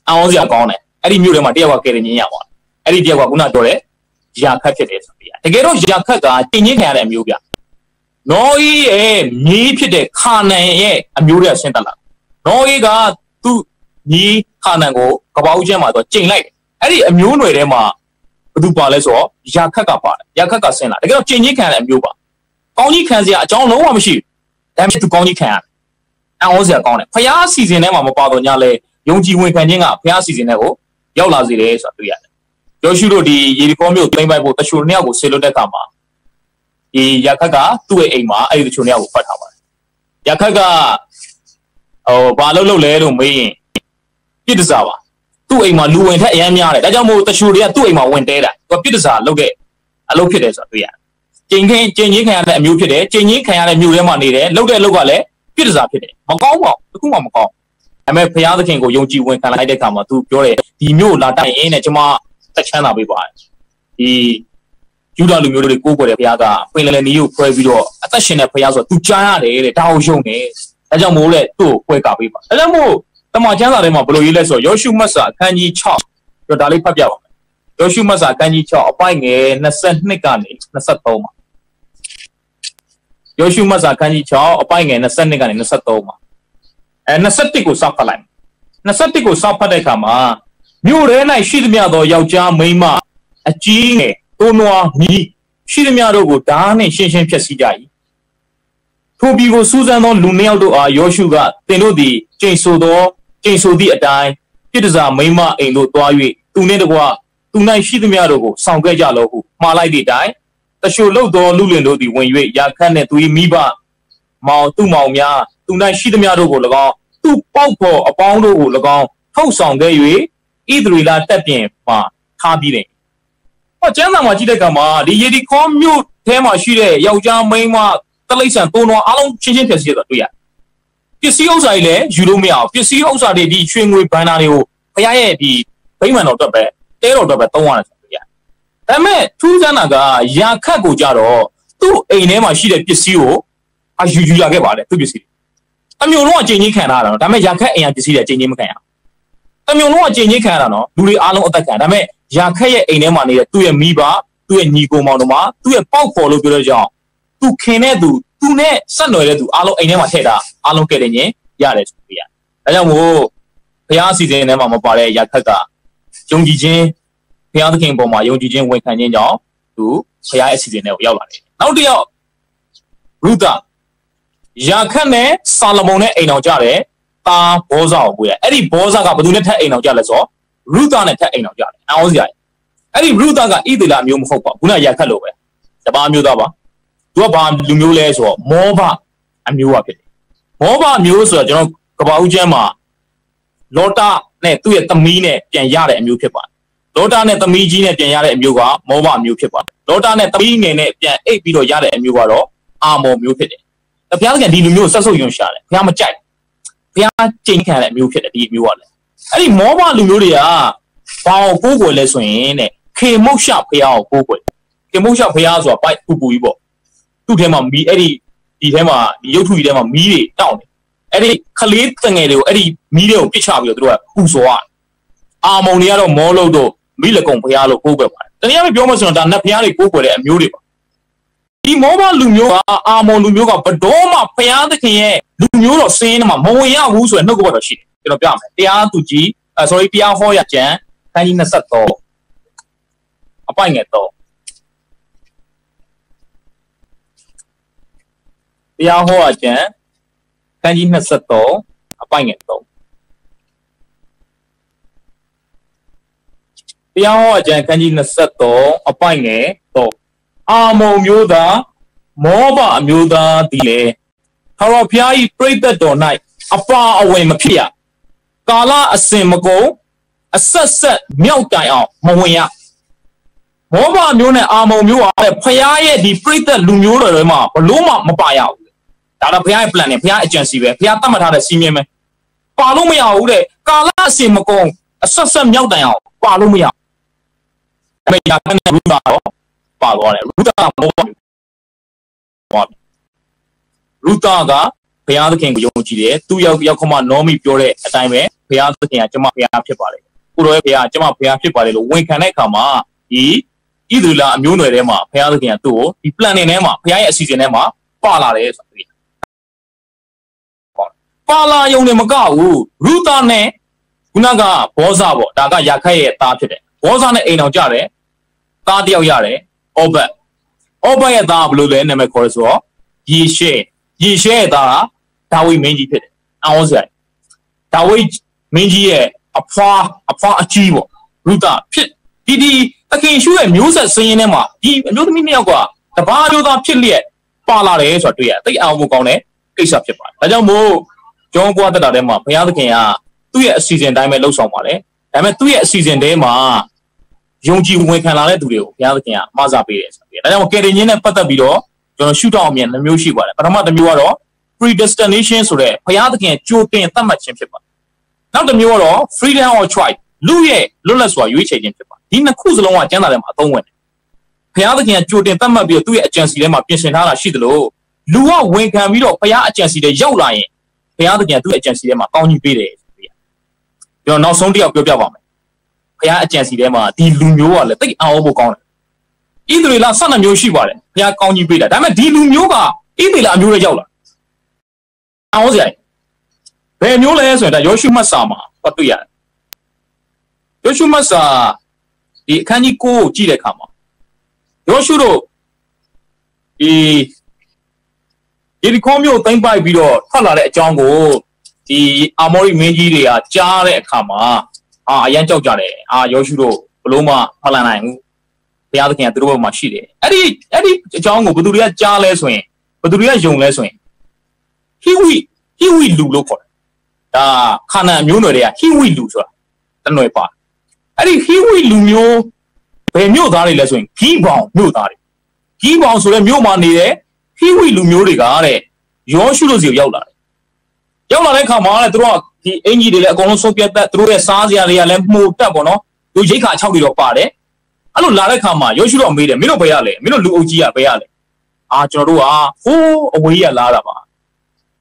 အောင်စရာကောင်းတယ်အဲ့ဒီမြို့ထဲမှာတယောက်ကကယ်တင်ခြင်းရပါအဲ့ဒီတယောက်ကခုနပြောတဲ့ယာခတ်ဖြစ်တယ်ဆိုပြီးတကယ်တော့ယာခတ်ကတင်ချင်းခံရတဲ့အမျိုးပြနော်ဤရဲ့မြေးဖြစ်တဲ့ခါနန်ရဲ့အမျိုးတွေကဆင်းသက်လာနော်ဤကသူ့ ညီခါနန်ကိုကပောက်ကျင်းမှာတော့ကျိန်လိုက်တယ်အဲ့ဒီအမျိုးနွယ်ထဲမှာဘသူပါလဲဆိုတော့ရာခတ်ကပါတယ်ရာခတ်ကဆင်းလာတကယ်တော့ကျင်ကြီးခံတဲ့အမျိုးပါကောင်းကြီးခံစရာအကြောင်းလုံးဝမရှိဘူးဒါပေမဲ့သူကောင်းကြီးခံရတယ်အံ့ဩစရာကောင်းတယ်ဖျားစီစဉ်ထဲမှာမပါတော့ညလဲယုံကြည်ဝင်ခံခြင်းကဖျားစီစဉ်ထဲကိုရောက်လာစေတယ်ဆိုတာတွေ့ရတယ်ယောရှုတို့ဒီယေရီခေါမြို့သိမ်းပိုက်ဖို့တချို့နှစ်ယောက်ကိုဆေလွတ်တဲ့အခါမှာဒီရာခတ်ကသူ့ရဲ့အိမ်မှာအဲ့ဒီတချို့နှစ်ယောက်ကိုဖတ်ထားပါတယ်ရာခတ်ကဟိုဘာလုပ်လုပ်လဲလို့မေးရင် ပြစ်ဒစာပါသူ့အိမ်မှာလူဝင်ထက်အများများတယ်ဒါကြောင့်မို့တချို့တွေကသူ့အိမ်မှာဝင်တဲတာသူကပြစ်ဒစာလုပ်တဲ့အလုပ်ဖြစ်တယ်ဆိုတာတွေ့ရတယ်ကျင်ချင်းကျင်ချင်းခံရတဲ့အမျိုးဖြစ်တယ်ကျင်ချင်းခံရတဲ့မြို့ထဲမှာနေတယ်လုပ်တဲ့အလုပ်ကလည်းပြစ်ဒစာဖြစ်တယ်မကောင်းပါဘူးတခုမှမကောင်းဒါပေမဲ့ဘုရားသခင်ကိုယုံကြည်ဝင်ခံလိုက်တဲ့အခါမှာသူပြောတယ်ဒီမြို့လာတိုက်ရင်တဲ့ကျွန်မသက်ချမ်းသာပေးပါတယ်ဒီယူဒလူမျိုးတွေကိုးကွယ်တဲ့ဘုရားကပင်လယ်နီကိုခွဲပြီးတော့အသက်ရှင်တဲ့ဘုရားဆိုတော့သူကြားရတယ်တဲ့ဒါကိုယုံတယ်ဒါကြောင့်မို့လဲသူ့ကိုခွဲကာပေးပါဒါကြောင့်မို့ တမန်ကျမ်းစာထဲမှာဘယ်လိုရေးလဲဆိုတော့ယောရှုမတ်စာအခန်းကြီး6ပြောဒါလေးဖတ်ပြပါမယ်ယောရှုမတ်စာအခန်းကြီး6အပိုက်ငယ်22ကနေ23မှာယောရှုမတ်စာအခန်းကြီး6အပိုက်ငယ်22ကနေ23မှာအဲ21ကိုစောက်ဖတ်လိုက်21ကိုစောက်ဖတ်တဲ့အခါမှာမြို့ထဲ၌ရှိသမျှသောယောက်ျားမိန်းမအကြီးငယ်တိုးနွားမိရှိသမျှတို့ကိုဓာတ်နှင့်ရှင်းရှင်းဖျက်ဆီးကြ၏ထိုပြည်ကိုစူးစမ်းသောလူနှစ်ယောက်တို့အားယောရှုကသင်တို့သည်ကျိန်ဆိုသော ကျိန်ဆိုသည့်အတိုင်းပြစ်ဒဇာမိမအိမ်တို့တွား၍သူနှင့်တကွသူ၌ရှိသမျှတို့ကိုဆောင်ခဲ့ကြလောဟုမှားလိုက်သည့်အတိုင်းတရှို့လုတ်သောလူလင်တို့သည်ဝင်၍ရာခတ်နှင့်သူ၏မိဘမောင်သူ့မောင်များသူ၌ရှိသမျှတို့ကို၎င်းသူ့ပေါက်ပေါ်အပေါင်းတို့ကို၎င်းထုတ်ဆောင်ခဲ့၍ဣသရေလတပ်ပြင်မှာထားပြီးတယ်။ဟောကျမ်းစာမှာကြည့်တဲ့အခါမှာဒီယေဒီခေါမြို့ထဲမှာရှိတဲ့ယောက်ျားမိန်းမတလိษံသုံးတော်အားလုံးချင်းချင်းဖြစ်စီတော့တွေ့ရတယ် ပစ္စည်းဥစ္စာတွေလည်းယူလို့မရအောင်ပစ္စည်းဥစ္စာတွေဒီရွှေငွေဘန်နာတွေကိုဘုရားရဲ့ဒီဗိမာန်တော်အတွက်ပဲတဲတော်အတွက်ပဲသုံးရတယ်ဆိုပြရဒါပေမဲ့ထူးဆန်းတာကရာခတ်ကိုကြတော့သူ့အိမ်ထဲမှာရှိတဲ့ပစ္စည်းကိုအယူယူရခဲ့ပါတယ်သူ့ပစ္စည်းအမျိုးလုံးအချိန်ကြီးခံထားတာနော်ဒါပေမဲ့ရာခတ်အိမ်ရပစ္စည်းတွေအချိန်ကြီးမခံရအမျိုးလုံးအချိန်ကြီးခံရတာနော်လူတွေအားလုံးအသက်ခံဒါပေမဲ့ရာခတ်ရဲ့အိမ်ထဲမှာနေတဲ့သူ့ရဲ့မိဘသူ့ရဲ့ညီကိုမောင်တို့မှာသူ့ရဲ့ပေါက်ဖော်လို့ပြောတဲ့ကြောင့်သူခင်တဲ့သူသူနဲ့ဆက်နွယ်တဲ့သူအားလုံးအိမ်ထဲမှာထည့်တာ အားလုံးကဲတယ်ညင်ရတယ်ဆိုပြရဒါကြောင့်မို့ဘုရားအစီအစဉ်ထဲမှာမပါတဲ့ရာခတ်ကယုံကြည်ခြင်းဘုရားသခင်ပေါ်မှာယုံကြည်ခြင်းဝန်ခံခြင်းကြောင့်သူဘုရားရဲ့အစီအစဉ်ထဲကိုရောက်လာတယ်နောက်တစ်ယောက်ရုဒရာခတ်နဲ့ဆာလမုန်နဲ့အိမ်တော်ကြတယ်တာဘောဇာကိုကိုရအဲ့ဒီဘောဇာကဘယ်သူနဲ့ထက်အိမ်တော်ကြလဲဆိုတော့ရုဒနဲ့ထက်အိမ်တော်ကြတယ်အောင်းစရာအဲ့ဒီရုဒကဣသေလမျိုးမဟုတ်ပါဘူးခုနရာခတ်လို့ပဲတပါမျိုးသားပါသူကဘာလူမျိုးလဲဆိုတော့မောဘအမျိုးကဖြစ်တယ် မောဘမျိုးဆိုတော့ကျွန်တော်ကဘာဦးကျမ်းမှာလောတာနဲ့သူ့ရဲ့သမီးနဲ့ပြန်ရတဲ့အမျိုးဖြစ်ပါတယ်လောတာနဲ့သမီးကြီးနဲ့ပြန်ရတဲ့အမျိုးကမောဘမျိုးဖြစ်ပါတယ်လောတာနဲ့သမီးငယ်နဲ့ပြန်အိတ်ပြီးတော့ရတဲ့အမျိုးကတော့အာမော်မျိုးဖြစ်တယ်ဘုရားသခင်ဒီလူမျိုးဆက်ဆုပ်ယွန်ရှာတယ်ဘုရားမကြိုက်ဘုရားကြိမ်ခံတဲ့အမျိုးဖြစ်တယ်ဒီမျိုးကလည်းအဲ့ဒီမောဘလူမျိုးတွေကဘာကိုကိုးကွယ်လဲဆိုရင်တဲ့ခေမုတ်ရှဘုရားကိုကိုးကွယ်ခေမုတ်ရှဘုရားဆိုတာပိုက်ပူပူကြီးပေါ့သူ့ထဲမှာမီးအဲ့ဒီ ဒီထဲမှာဒီရုပ်ထုကြီးထဲမှာမီးတွေတောက်တယ်အဲ့ဒီခလေးတငယ်တွေကိုအဲ့ဒီမီးတွေကိုပစ်ချပြီးတော့သူတို့ကပူစော်ရတယ်အာမုံတွေကတော့မောလို့တော့မိလကုံဘုရားလို့ကိုးကွယ်ပါတယ်တနည်းအားဖြင့်ပြောမှဆိုတော့ဒါနတ်ဘုရားတွေကိုးကွယ်တဲ့အမျိုးတွေပါဒီမောဘလူမျိုးကအာမုံလူမျိုးကဘတော်မှဘုရားသခင်ရဲ့လူမျိုးတော်စင်းထဲမှာမဝင်ရဘူးဆိုရင်နှုတ်ကပတ်တော်ရှိတယ်ကျွန်တော်ပြမယ်တရားသူကြီး sorry တရားဟောရကျမ်းခန်းကြီး23အပိုင်ငယ်တော့ တရားဟောအကျမ်းခန်းကြီး23အပိုင်ငယ်3တရားဟောအကျမ်းခန်းကြီး23အပိုင်ငယ်3အာမုံမျိုးသားမောဘအမျိုးသားဒီလေထာဝရဘုရား၏ပြိတ္တတော်၌အပါအဝင်မဖြစ်ရကာလအစဉ်မကုန်အဆက်ဆက်မြောက်တိုင်အောင်မဝင်ရမောဘမျိုးနဲ့အာမုံမျိုးကဖျားရဲ့ဒီပြိတ္တလူမျိုးတော်တွေမှာဘလို့မှမပါရဘူး ဒါတော့ဘုရားရဲ့ plan နဲ့ဘုရား agency ပဲဘုရားသတ်မှတ်ထားတဲ့စီမင်းပဲပါလို့မရဘူးတဲ့ကာလအစဉ်မကုန်အဆက်ဆက်မြောက်တိုင်အောင်ပါလို့မရဘူးမေယာကနေရူတာတော့ပါသွားတယ်ရူတာမောပါရူတာကဘုရားသခင်ကိုယုံကြည်တယ်သူရောက်ရောက်ခမနောမီပြောတဲ့အတိုင်းပဲဘုရားသခင်ကကျမဘုရားဖြစ်ပါတယ်ကိုတော်ရဲ့ဘုရားကျမဘုရားဖြစ်ပါတယ်လို့ဝန်ခံတဲ့အခါမှာဒီဣသရေလအမျိုးနွယ်ထဲမှာဘုရားသခင်ကသူ့ကိုဒီ plan ထဲမှာဘုရားရဲ့အစီအစဉ်ထဲမှာပါလာတယ်ဆိုပြီး ပါလာယုံနေမကဘူးရူတာနဲ့ခုနကဘောဇပေါ့ဒါကယာခက်ရဲ့သားဖြစ်တယ်ဘောဇနဲ့အိမ်အောင်ကြတယ်သားတယောက်ရတယ်အောဘတ်အောဘတ်ရဲ့သားကဘယ်လိုလဲနာမည်ခေါ်ရဆိုတော့ယေရှဲယေရှဲရဲ့သားကဒါဝိမင်းကြီးဖြစ်တယ်အောင်းစရာဒါဝိမင်းကြီးရဲ့အဖွာအဖွာအကြီးပေါ့ရူတာဖြစ်ဒီဒီသခင်ရှုရဲ့မျိုးဆက်စင်းရင်းထဲမှာဒီအမျိုးသမီးနှစ်ယောက်ကတပါးမျိုးသားဖြစ်လျက်ပါလာတယ်ဆိုတာတွေ့ရတိတ်အောင်ဖို့ကောင်းတဲ့ကိစ္စဖြစ်ပါတယ်ဒါကြောင့်မို့ ကျောင်းဘွားတက်တာထဲမှာဘုရားသခင်ကသူ့ရဲ့အစီအစဉ်တိုင်းပဲလှုပ်ဆောင်ပါတယ်ဒါပေမဲ့သူ့ရဲ့အစီအစဉ်ထဲမှာယုံကြည်ဝင်ခံလာတဲ့သူတွေကိုဘုရားသခင်ကမဆပေးတယ်ဆိုပြီးဒါကြောင့်ကယ်တင်ခြင်းနဲ့ပတ်သက်ပြီးတော့ကျွန်တော်ရှုထောင့်အမြင်နှမျိုးရှိပါတယ်ပထမတစ်မျိုးကတော့ predestination ဆိုတဲ့ဘုရားသခင်ကြိုတင်သတ်မှတ်ခြင်းဖြစ်ပါတယ်နောက်တစ်မျိုးကတော့ freedom of choice လူရဲ့လွတ်လပ်စွာရွေးချယ်ခြင်းဖြစ်ပါတယ်ဒီနှစ်ခုစလုံးကကျမ်းစာထဲမှာအသုံးဝင်တယ်ဘုရားသခင်ကကြိုတင်သတ်မှတ်ပြီးတော့သူ့ရဲ့ agency ထဲမှာပြင်ဆင်ထားတာရှိသလိုလူကဝန်ခံပြီးတော့ဘုရား agency တွေရောက်လာရင် ဘုရားသခင်သူ့ agency ထဲမှာကောင်းကြီးပေးတယ်ဆိုပြီးကျွန်တော်နောက်ဆုံးတစ်ယောက်ပြောပြပါမယ်ဘုရား agency ထဲမှာဒီလူမျိုးကလည်းတိတ်အောင်ဖို့ကောင်းတယ်ဣသရေလ12မျိုးရှိပါတယ်ဘုရားကောင်းကြီးပေးတာဒါပေမဲ့ဒီလူမျိုးကဣသရေလအမျိုးတွေရောက်လာအောင်စရာဘယ်မျိုးလဲဆိုရင်ဒါယောရှုမတ်စာမှာပတ်တွေ့ရတယ်ယောရှုမတ်စာဒီအခန်းကြီး9ကိုကြည့်တဲ့အခါမှာယောရှုတို့ဒီ ယေရီခေါမြို့သိမ်းပိုက်ပြီးတော့ထွက်လာတဲ့အကြောင်းကိုဒီအာမောရိမင်းကြီးတွေကကြားတဲ့အခါမှာအာအရန်ကြောက်ကြတယ်အာယောရှုတို့ဘလို့မှမလန်နိုင်ဘူးဘုရားသခင်ကသူတို့ဘက်မှာရှိတယ်အဲ့ဒီအဲ့ဒီအကြောင်းကိုဘသူတွေကကြားလဲဆိုရင်ဘသူတွေကယုံလဲဆိုရင်ဟိဝိဟိဝိလူလို့ခေါ်တယ်ဒါခါနန်မျိုးနွယ်တွေကဟိဝိလူဆိုတာတနွယ်ပါအဲ့ဒီဟိဝိလူမျိုးဘယ်မြို့သားတွေလဲဆိုရင်ဂိဘောင်မြို့သားတွေဂိဘောင်ဆိုတဲ့မြို့မှာနေတဲ့ဟိ ဝိလူမျိုးတွေကတဲ့ယောရှုတို့စီကိုရောက်လာတယ်ရောက်လာတဲ့ခါမှာလည်းသူတို့ကဒီအင်ကြီးတွေလည်းအကုန်လုံးဆုံးပြတ်သက်သူတို့ရဲ့စားစရာတွေကလည်းမှုတက်ပေါ့နော်သူရိတ်ခါ6တွေတော့ပါတယ်အဲ့လိုလာတဲ့ခါမှာယောရှုတော့မေးတယ်မင်းတို့ဘယ်ရလဲမင်းတို့လူအုပ်ကြီးကဘယ်ရလဲအာကျွန်တော်တို့ကဟိုးအဝေးရလာတာပါ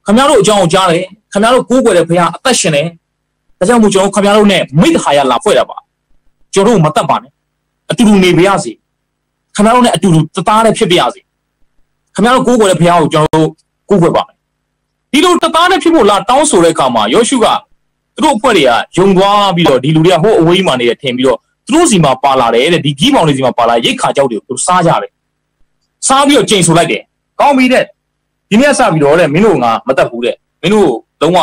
ခမရတို့အကြောင်းကိုကြားတယ်ခမရတို့ကိုးကွယ်တဲ့ဘုရားအသက်ရှင်တယ်ဒါကြောင့်မို့ကျွန်တော်ခမရတို့နဲ့မိတ္တဟာရလာဖွဲ့တာပါကျွန်တော်တို့မတတ်ပါနဲ့အတူတူနေပါရစေခမရတို့နဲ့အတူတူတသားနဲ့ဖြစ်ပါရစေ ခမရတို့ကိုးကွယ်တဲ့ဘုရားကိုကျွန်တော်တို့ကိုးကွယ်ပါမယ်ဒီလိုတသားနဲ့ဖြစ်ဖို့လာတောင်းဆိုတဲ့အခါမှာယောရှုကသူတို့အဖွဲ့တွေကယုံသွားပြီးတော့ဒီလူတွေကဟိုအဝေးမှနေတယ်ထင်ပြီးတော့သူတို့စီမှာပါလာတယ်တဲ့ဒီကြီးပေါင်တွေစီမှာပါလာရိတ်ခါကြောက်တွေကိုသူစားကြတယ်စားပြီးတော့ချိန်ဆိုလိုက်တယ်ကောင်းပြီတဲ့ဒီနေ့စပြီးတော့တဲ့မင်းတို့ငါမတက်ဘူးတဲ့မင်းတို့လုံးဝ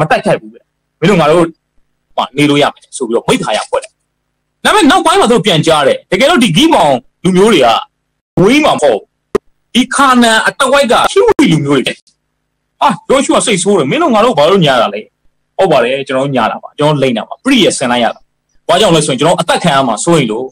မတက်ခိုက်ဘူးတဲ့မင်းတို့ငါတို့ဟောနေလို့ရမယ်ဆိုပြီးတော့မိခါရဖွဲ့တယ်ဒါပေမဲ့နောက်ပိုင်းမှာသူပြန်ကြားတယ်တကယ်တော့ဒီကြီးပေါင်လူမျိုးတွေကဝေးမှာမဟုတ် ဒီခါနန်အတဝိုက်ကရှိဝီလူမျိုးတွေအာယောရှုကစိတ်ဆိုးတယ်မင်းတို့ငါတို့ဘာလို့ညာတာလဲဟုတ်ပါတယ်ကျွန်တော်ညာတာပါကျွန်တော်လိမ့်တာပါပြည့်ရဆင်လိုက်ရတာဘာကြောင့်လဲဆိုရင်ကျွန်တော်အသက်ခံရမှာစိုးရင်လို့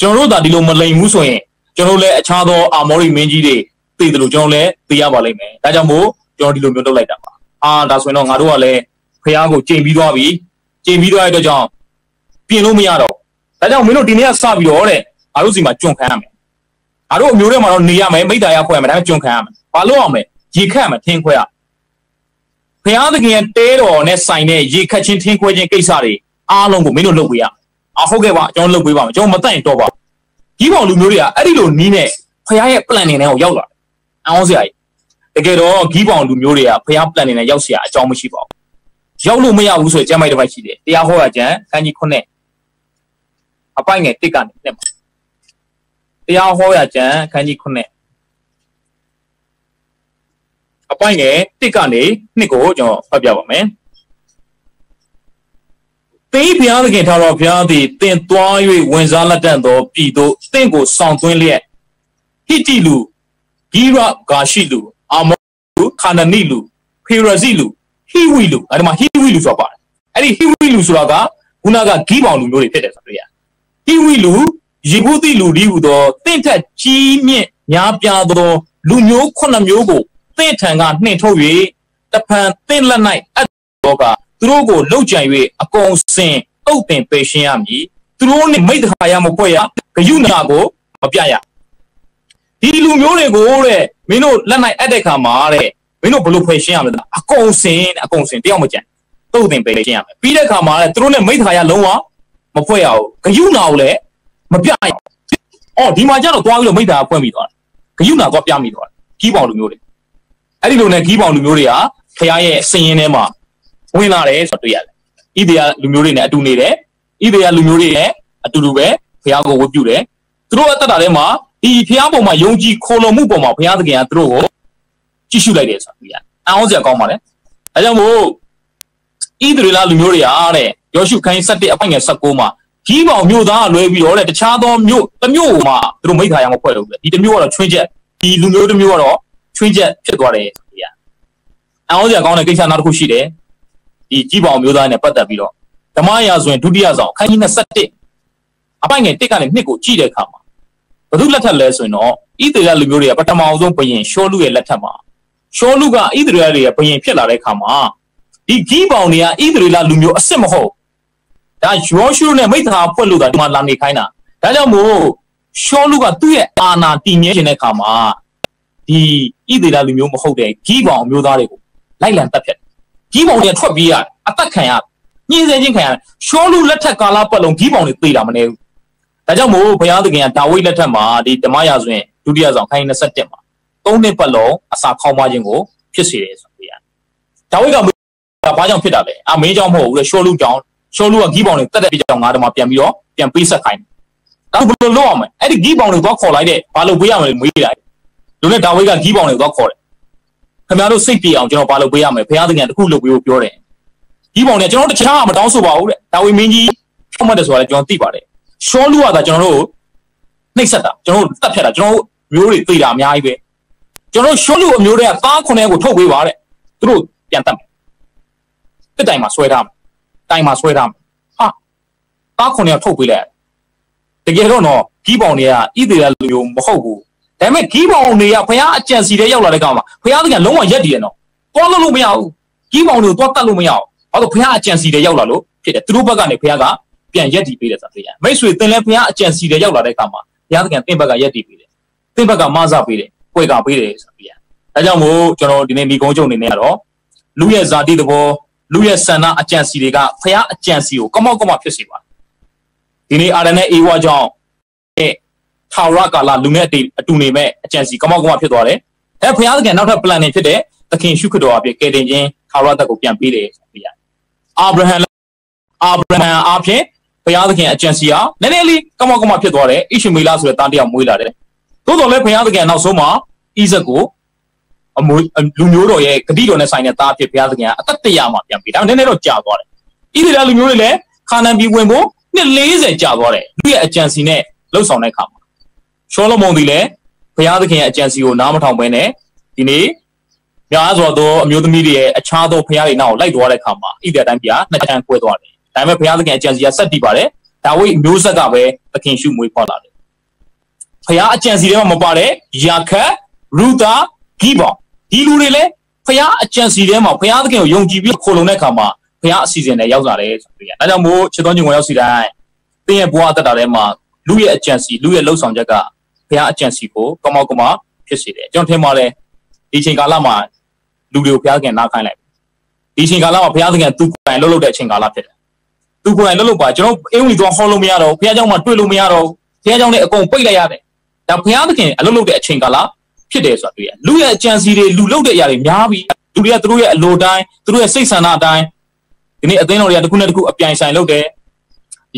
ကျွန်တော်တို့ဒါဒီလိုမလိမ်ဘူးဆိုရင်ကျွန်တော်လည်းအခြားသောအာမောရီမင်းကြီးတွေသိတယ်လို့ကျွန်တော်လည်းသိရပါလိမ့်မယ်ဒါကြောင့်မို့ကျွန်တော်ဒီလိုမျိုးလုပ်လိုက်တာပါအာဒါဆိုရင်တော့ငါတို့ကလည်းဖះကိုကြိမ်ပြီးသွားပြီကြိမ်ပြီးသွားတဲ့အတွက်ကြောင့်ပြင်လို့မရတော့ဒါကြောင့်မင်းတို့ဒီနေ့ကစပြီးတော့တဲ့ငါတို့စီမှာကြွန့်ခံရမယ် ငါတို့အမျိုးတွေမှာတော့နေရမယ်မိသားရဖွဲ့ရမယ်ဒါပေမဲ့ကျွန်ခံရမယ်ဘာလို့အောင်မယ်ရေခတ်မယ်ထင်းခွဲရဖျားသခင်တဲတော်နဲ့ဆိုင်တဲ့ရေခတ်ချင်းထင်းခွဲချင်းကိစ္စတွေအားလုံးကိုမင်းတို့လုပ်ပေးရအဟုတ်ကဲ့ပါကျွန်တော်လုပ်ပေးပါမယ်ကျွန်တော်မတန့်တော့ပါကြီးပေါင်လူမျိုးတွေကအဲ့ဒီလိုနီးနဲ့ဖျားရဲ့ plan နေတွေကိုရောက်လာတယ်အောင်စရာကြီးတကယ်တော့ကြီးပေါင်လူမျိုးတွေကဖျား plan နေနဲ့ရောက်စရာအကြောင်းမရှိပါဘူးရောက်လို့မရဘူးဆိုရင်ကျမ်းမိုက်တစ်ပိုက်ရှိတယ်တရားဟောရကျမ်းခန်းကြီး9အပိုင်ငယ်1ကနေနဲ့ပါ တရားဟောရကျမ်းခန်းကြီး9အပိုင်ငယ်တစ်ကနေနှစ်ကိုကျွန်တော်ဖတ်ပြပါမယ်သင်ဘုရားသခင်ထာဝရဘုရားသည်သင်သွား၍ဝင်စားလက်တန့်သောပြည်သို့သင်ကိုဆောင်သွင်းလျက်ဟိတိလူဂိရဂါရှိလူအာမောလူခါနနိလူဖေရဇိလူဟိဝီလူအဲ့ဒီမှာဟိဝီလူဆိုတာပါတယ်အဲ့ဒီဟိဝီလူဆိုတာကခုနကဂိပေါင်လူမျိုးတွေဖြစ်တယ်ဆိုတွေ့ရဟိဝီလူ ယေဘုသိလူဒီဟူသောတင့်ထက်ကြီးမြင့်များပြားသော လူမျိုးခုနှစ်မျိုးကိုတင့်ထံကနှင်ထုတ်၍တဖန်တင့်လက်၌အပ်သောကသူတို့ကိုလှုပ်ကြံ၍အကုန်စင်တုတ်တင်ပယ်ရှင်းရမည်သူတို့နဲ့မိတ္တခါရမဖွဲ့ရဂယုနာကိုမပြရဒီလူမျိုးတွေကိုတဲ့မင်းတို့လက်နိုင်အပ်တဲ့ခါမှာတဲ့မင်းတို့ဘယ်လိုဖွဲ့ရှင်းရမလဲအကုန်စင်အကုန်စင်တယောက်မကြံတုတ်တင်ပယ်ရှင်းရမယ်ပြီးတဲ့ခါမှာတဲ့သူတို့နဲ့မိတ္တခါရလုံးဝမဖွဲ့ရဘူးဂယုနာကိုလည်း မပြရအော်ဒီမှာကျတော့သွားပြီးတော့မိတ္တခါဖွင့်ပြီးသွားတယ်ဂယုနာတော့ပြမိသွားတယ်ကြီးပေါင်လူမျိုးတွေအဲ့ဒီလိုနဲ့ကြီးပေါင်လူမျိုးတွေကဖခင်ရဲ့စင်ရင်ထဲမှာဝင်လာတယ်ဆိုတော့တွေ့ရတယ်ဣသေယလူမျိုးတွေနဲ့အတူနေတယ်ဣသေယလူမျိုးတွေနဲ့အတူတူပဲဘုရားကိုဝတ်ပြုတယ်သူတို့အသက်တာထဲမှာဒီဘုရားပုံမှာယုံကြည်ခိုလုံမှုပုံမှာဘုရားသခင်ကသူတို့ကိုကြည့်ရှုလိုက်တယ်ဆိုတော့တွေ့ရတယ်အအောင်စရာကောင်းပါလေအဲကြောင့်မို့ဣသေလလူမျိုးတွေအားတဲ့ယောရှုခိုင်း7အပိုင်ငယ်16မှာ ကြီးပေါင်မြို့သားလွဲပြီးတော့တဲ့တခြားသောမြို့တစ်မြို့မှာသူတို့မိခါရမဖွဲ့လို့ပဲဒီတစ်မြို့ကတော့ချွင်းချက်ဒီလူမျိုးတစ်မျိုးကတော့ချွင်းချက်ဖြစ်သွားတယ်ဆိုရအောင်စရာကောင်းတဲ့ကိစ္စနောက်တစ်ခုရှိတယ်ဒီကြီးပေါင်မျိုးသားနဲ့ပတ်သက်ပြီးတော့ဓမ္မရာဆိုရင်ဒုတိယဆောင်အခန်းကြီး21အပိုင်ငယ်1ကနေ2ကိုကြည့်တဲ့အခါမှာဘု து လက်ထက်လဲဆိုရင်တော့ဣသရေလလူမျိုးတွေကပထမအောင်ဆုံးဘယင်ရှောလူရဲ့လက်ထက်မှာရှောလူကဣသရေလတွေရဲ့ဘယင်ဖြစ်လာတဲ့အခါမှာဒီကြီးပေါင်တွေကဣသရေလလူမျိုးအစ်စ်မဟုတ် ဒါယောရှုနဲ့မိသားဖွဲ့လို့တာဒီမှာလာနေခိုင်းတာဒါကြောင့်မို့ရှောလူကသူ့ရဲ့အာနာတည်မြဲခြင်းတဲ့အခါမှာဒီဣသရေလလူမျိုးမဟုတ်တဲ့ကြီးပေါင်မျိုးသားတွေကိုလိုက်လံတက်ဖြတ်ဂီးပေါင်တွေထွက်ပြေးရတယ်အသက်ခံရညှင်းဆဲခြင်းခံရတယ်ရှောလူလက်ထက်ကာလပတ်လုံးဂီးပေါင်တွေသေးတာမနေဘူးဒါကြောင့်မို့ဘုရားသခင်ကဒါဝိဒ်လက်ထက်မှာဒီဓမ္မရာဆိုရင်ဒုတိယဆောင်ခိုင်း27မှာသုံးနှစ်ပတ်လုံးအစာခေါင်းပါခြင်းကိုဖြစ်စေတယ်ဆိုပြရတယ်ဒါဝိဒ်ကဘာကြောင့်ဖြစ်တာလဲအမင်းကြောင့်မဟုတ်ဘူးလေရှောလူကြောင့် ရှောလူကဂီးပေါင်တွေတက်တဲ့ပြကြောင်ငါးတမပြန်ပြီးတော့ပြန်ပေးဆက်ခိုင်းဒါဘယ်လိုလုပ်အောင်မလဲအဲ့ဒီဂီးပေါင်တွေသွားခေါ်လိုက်တဲ့ဘာလို့ပေးရမလဲမွေးလိုက်လူနဲ့ဒါဝိတ်ကဂီးပေါင်တွေသွားခေါ်တယ်ခင်ဗျားတို့စိတ်ပြေအောင်ကျွန်တော်ဘာလို့ပေးရမလဲဘုရားသခင်တခုလုပ်ပေးဖို့ပြောတယ်ဂီးပေါင်တွေကျွန်တော်တခြားမတောင်းဆိုပါဘူးတဲ့ဒါဝိမင်းကြီးဖြုတ်မှတ်တယ်ဆိုတာလည်းကျွန်တော်သိပါတယ်ရှောလူကဒါကျွန်တော်တို့နှိမ့်ဆက်တာကျွန်တော်တို့တတ်ဖြတ်တာကျွန်တော်တို့မျိုးတွေသိတာအများကြီးပဲကျွန်တော်ရှုံးလူအမျိုးတွေကသားခုနှစ်ကိုထုတ်ပေးပါတဲ့သူတို့ပြန်တတ်မယ်တစ်တိုင်မှာဆွဲထား တိုင်မှာဆွဲထားမယ်ဟာသားခုနှစ်ကိုထုတ်ပေးလိုက်တကယ်တော့နော်ကြီးပေါင်တွေကဣသေလလူမျိုးမဟုတ်ဘူးဒါပေမဲ့ဂီးပေါင်တွေကဘုရားအကြံစီတဲ့ရောက်လာတဲ့ကောင်မှာဘုရားသခင်လုံးဝရက်တည်ရနော်သွားလို့လို့မရဘူးကြီးပေါင်းတွေကိုသွားတတ်လို့မရအောင်ဘာလို့ဘုရားအကြံစီတွေရောက်လာလို့ဖြစ်တယ်သူတို့ဘက်ကနေဘုရားကပြန်ရက်တည်ပေးတယ်ဆိုတာသိရတယ်မိတ်ဆွေသင်လည်းဘုရားအကြံစီတွေရောက်လာတဲ့အခါမှာဘုရားသခင်သင်ဘက်ကရက်တည်ပေးတယ်သင်ဘက်ကမဆပေးတယ်၊ကိုယ်ကပေးတယ်ဆိုတာသိရတယ်အဲကြောင့်မို့ကျွန်တော်ဒီနေ့ဒီကုန်းချုပ်အနေနဲ့ကတော့လူရဲ့ဇာတိသဘော လူရဲ့ဆန္ဒအကြံစီတွေကဘုရားအကြံစီကိုကောက်မောက်ကောက်မောက်ဖြစ်စေပါဒီနေ့အာရနဲ့အေဝါကြောင့်ထာဝရကာလလူနဲ့အတူနေမဲ့အကြံစီကောက်မောက်ကောက်မောက်ဖြစ်သွားတယ်အဲဘုရားသခင်နောက်ထပ် plan နေဖြစ်တဲ့သခင်ရှုခတော်အပြည့်ကယ်တင်ခြင်းထာဝရတက်ကိုပြန်ပေးတယ်ဆိုပြီးရအာဗြဟံအာဗြဟံအဖြစ်ဘုရားသခင်အကြံစီဟာနည်းနည်းလေးကောက်မောက်ကောက်မောက်ဖြစ်သွားတယ်ဣရှမေလဆိုတဲ့တားတယောက်မွေးလာတယ်သို့တော်လည်းဘုရားသခင်နောက်ဆုံးမှာဣဇက်ကို အမွေလူမျိုးတော်ရဲ့ဂတိတော်နဲ့ဆိုင်တဲ့သားဖြစ်ဘုရားသခင်ကအသက်တရာမှာပြန်ပေးဒါနည်းနည်းတော့ကြာသွားတယ်ဣသရေလလူမျိုးတွေလည်းခါနန်ပြည်ဝင်ဖို့နှစ်40ကြာသွားတယ်လူရဲ့အကြံစီနဲ့လှုပ်ဆောင်တဲ့အခါမှာရှောလမုန်ဒီလည်းဘုရားသခင်ရဲ့အကြံစီကိုနားမထောင်ဘဲနဲ့ဒီနေ့များစွာသောအမျိုးသမီးတွေရဲ့အခြားသောဘုရားတွေနောက်လိုက်သွားတဲ့အခါမှာဣသရေလတိုင်းပြနှစ်ချမ်းကွဲသွားတယ်ဒါပေမဲ့ဘုရားသခင်အကြံစီကဆက်တည်ပါတယ်ဒါဝိမျိုးဆက်ကပဲသခင်ရှုမွေးဖွားလာတယ်ဖះအကြံစီတွေမှာမပါတဲ့ယာခတ်ရူတာဂိဘောင် ဒီလူတွေလည်းဖះအကြံစီထဲမှာဖះသခင်ကိုယုံကြည်ပြီးခိုလုံတဲ့အခါမှာဖះအစီအစဉ်နဲ့ရောက်လာတယ်ဆိုပြီးရအဲကြောင့်မို့ချစ်တော်ညီကိုရောက်စီတိုင်းတင်းရဲ့ဘဝအသက်တာထဲမှာလူရဲ့အကြံစီလူရဲ့လှုပ်ဆောင်ချက်ကဖះအကြံစီကိုကောင်းကောင်းကောင်းဖြစ်စေတယ်ကျွန်တော်ထင်ပါလဲဒီချိန်ကာလမှာလူတွေကိုဖះသခင်နားခိုင်းလိုက်ဒီချိန်ကာလမှာဘုရားသခင်သူကိုယ်တိုင်လှုပ်လှုပ်တဲ့အချိန်ကာလဖြစ်တယ်။သူကိုယ်တိုင်လှုပ်လှုပ်ပါကျွန်တော်အင်းဝင်သွားဟောလို့မရတော့ဘုရားเจ้าမှာတွေ့လို့မရတော့ဘုရားเจ้าနဲ့အကုန်ပိတ်လိုက်ရတယ်ဒါဘုရားသခင်အလုပ်လုပ်တဲ့အချိန်ကာလ ဖြစ်တယ်ဆိုတာတွေ့ရလူရဲ့အကြံစီတွေလူလုပ်တဲ့အရာတွေများပြီးလူတွေကသူတို့ရဲ့အလိုတိုင်းသူတို့ရဲ့စိတ်ဆန္ဒအတိုင်းဒီနေ့အသိတော်တွေကတစ်ခုနဲ့တစ်ခုအပြိုင်ဆိုင်လုပ်တယ်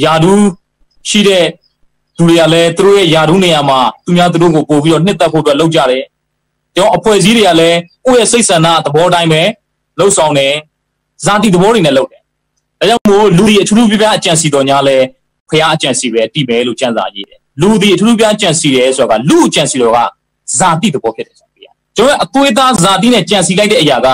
ယာဒူးရှိတဲ့သူတွေကလည်းသူတို့ရဲ့ယာဒူးနေရာမှာသူများသူတို့ကိုပို့ပြီးတော့နှစ်သက်ဖို့အတွက်လုပ်ကြတယ်ကျွန်တော်အဖွဲ့အစည်းတွေကလည်းကိုယ့်ရဲ့စိတ်ဆန္ဒသဘောတိုင်းပဲလှုပ်ဆောင်တယ်ဇာတိသဘောတွေနဲ့လုပ်တယ်ဒါကြောင့်မို့လူတွေအထူးထူးပြပြအကြံစီတော်ညာလဲဖះအကြံစီပဲတည်မယ်လို့ကြံစာရေးတယ်လူဒီအထူးထူးပြကြံစီတယ်ဆိုတာကလူကြံစီတော့က ဇာတိတဘောဖြစ်တယ်ဆိုပြီးကျွန်တော်အသွေးသားဇာတိနဲ့ကြံစီလိုက်တဲ့အရာက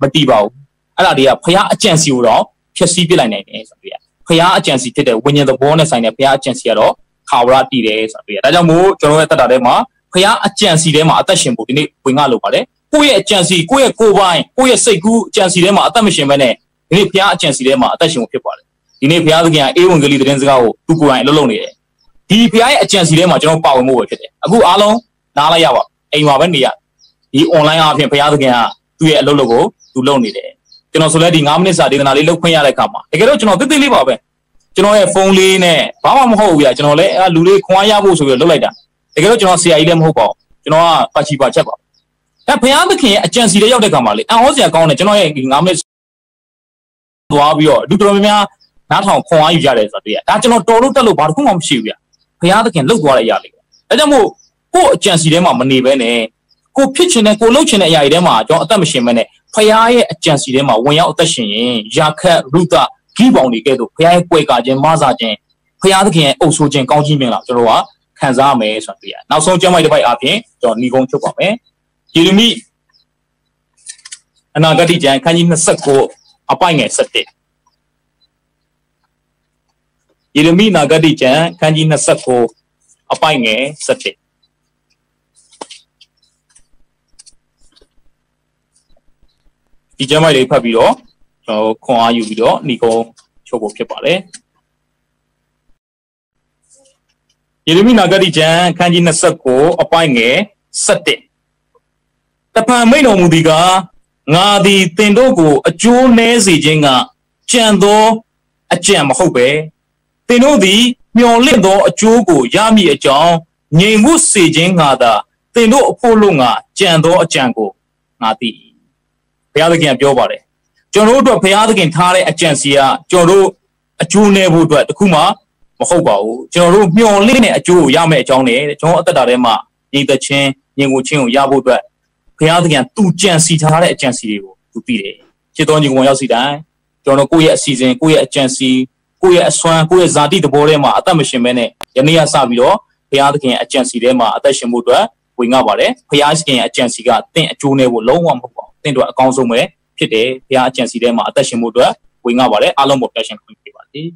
မတီးပါဘူးအဲ့ဒါတွေကဖះအကြံစီကိုတော့ဖြည့်ဆည်းပြလိုက်နိုင်တယ်ဆိုပြီးဖះအကြံစီဖြစ်တဲ့ဝိညာဉ်သဘောနဲ့ဆိုင်တဲ့ဖះအကြံစီကတော့ခါဝရတည်တယ်ဆိုပြီးဒါကြောင့်မို့ကျွန်တော်ရဲ့တက်တာထဲမှာဖះအကြံစီထဲမှာအသက်ရှင်ဖို့ဒီနေ့ဝင်ငါလို့ပါတယ်ကိုယ့်ရဲ့အကြံစီကိုယ့်ရဲ့ကိုယ်ပိုင်ကိုယ့်ရဲ့စိတ်ကူးအကြံစီထဲမှာအသက်မရှင်ဘဲနဲ့ဒီနေ့ဖះအကြံစီထဲမှာအသက်ရှင်ဖို့ဖြစ်ပါတယ်ဒီနေ့ဘုရားသခင်ကအေဝံဂေလိသတင်းစကားကိုသူကိုယ်တိုင်အလုပ်လုပ်နေတယ်ဒီဘုရားရဲ့အကြံစီထဲမှာကျွန်တော်ပါဝင်မှုပဲဖြစ်တယ်အခုအားလုံး နားလိုက်ရပါအိမ်မှာပဲနေရဒီ online အပြင်ဘုရားသခင်ကသူ့ရဲ့အလုပ်လုပ်ကိုသူလုပ်နေတယ်ကျွန်တော်ဆိုလဲဒီ9မိနစ်စာဒေသနာလေးလုပ်ခွင့်ရတဲ့အခါမှာတကယ်တော့ကျွန်တော်တိတိလေးပါပဲကျွန်တော်ရဲ့ဖုန်းလေးနဲ့ဘာမှမဟုတ်ဘူးဗျာကျွန်တော်လည်းအဲလူလေးခွန်အားရဖို့ဆိုပြီးလုပ်လိုက်တာတကယ်တော့ကျွန်တော်ဆရာကြီးလည်းမဟုတ်ပါဘူးကျွန်တော်ကပါချီပါချက်ပါအဲဘုရားသခင်ရဲ့အကြံစီတွေရောက်တဲ့အခါမှာလေအံ့ဩစရာကောင်းတယ်ကျွန်တော်ရဲ့9မိနစ်သွားပြီးတော့လူတော်များများနားထောင်ခွန်အားယူကြတယ်ဆိုတော့တွေ့ရဒါကျွန်တော်တော်လို့တက်လို့ဘာတစ်ခုမှမရှိဘူးဗျဘုရားသခင်လှုပ်သွားတဲ့အရာလေးဒါကြောင့်မို့ ကို့အကြံစီထဲမှာမနေဘဲနဲ့ကိုဖြစ်ချင်တဲ့ကိုလှုပ်ချင်တဲ့အရာတွေထဲမှာကျွန်တော်အသက်မရှင်ဘဲနဲ့ဖခင်ရဲ့အကြံစီထဲမှာဝင်ရောက်အသက်ရှင်ရင်ယာခတ်ရုသဂိပေါင်တွေကဲ့သို့ဖခင်ရဲ့ကွယ်ကာခြင်းမဆာခြင်းဖခင်သခင်ရဲ့အုပ်ဆိုးခြင်းကောင်းခြင်းမြင်လာကျွန်တော်ကခံစားမယ်ဆိုတာတွေ့ရနောက်ဆုံးကျမ်းပိုက်တစ်ပိုက်အပြင်ကျွန်တော်ညီကုန်းချုပ်ပါမယ်ယေရမိအနာဂတိကျမ်းခန်းကြီး29အပိုင်ငယ်7ယေရမိနာဂတိကျမ်းခန်းကြီး29အပိုင်ငယ်7 ဒီကျမ်းပိုက်လေးဖတ်ပြီးတော့ကျွန်တော်ခွန်အားယူပြီးတော့ဏီကုံချုပ်ဖို့ဖြစ်ပါတယ်ယေရမိနာဂတိကျမ်းခန်းကြီး29အပိုင်ငယ်7တဖန်မိန်တော်မူသည်ကငါသည်တင်တို့ကိုအကျိုးနည်းစေခြင်းကကြံသောအကြံမဟုတ်ပဲသင်တို့သည်မျော်လင့်သောအကျိုးကိုရမည်အကြောင်းငြိမ်မှုစေခြင်းငါသာသင်တို့အဖို့လို့ငါကြံသောအကြံကိုငါသိ ဘုရားသခင်ပြောပါတယ်ကျွန်တော်တို့အတွက်ဘုရားသခင်ထားတဲ့အကြံစီကကျွန်တော်တို့အကျိုးနည်းဖို့အတွက်တခုမှမဟုတ်ပါဘူးကျွန်တော်တို့မျော်လင့်တဲ့အကျိုးကိုရမယ့်အကြောင်းနဲ့ကျွန်တော်အသက်တာထဲမှာညီသက်ချင်းညီကိုချင်းကိုရဖို့အတွက်ဘုရားသခင်သူကြံစီထားတဲ့အကြံစီတွေကိုသူသိတယ်ချစ်တော်ညီကိုရောက်စီတိုင်းကျွန်တော်ကိုယ့်ရဲ့အစီအစဉ်ကိုယ့်ရဲ့အကြံစီကိုယ့်ရဲ့အစွမ်းကိုယ့်ရဲ့ဇာတိတဘောထဲမှာအသက်မရှင်ဘဲနဲ့ယနေ့ကစပြီးတော့ဘုရားသခင်ရဲ့အကြံစီထဲမှာအသက်ရှင်ဖို့အတွက်ဝင်ငါပါတယ်ဘုရားသခင်ရဲ့အကြံစီကတင့်အကျိုးနဲ့ဖို့လုံးဝမဟုတ်ပါဘူး တင့်တို့အကောင်းဆုံးပဲဖြစ်တယ်ဘုရားအကြံစီထဲမှာအသက်ရှင်ဖို့အတွက်ဝင်ငါပါတယ်အားလုံးပေါ်ပြရှင်ခွင့်ပြုပါသည်